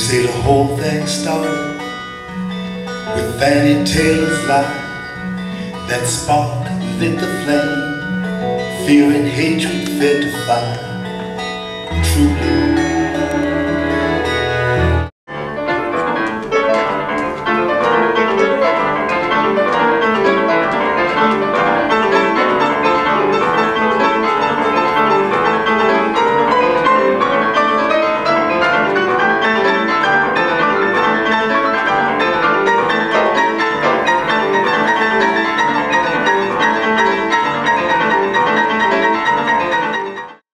see the whole thing started with Fanny Taylor's light that spark lit the flame, fear and hatred fed the fire.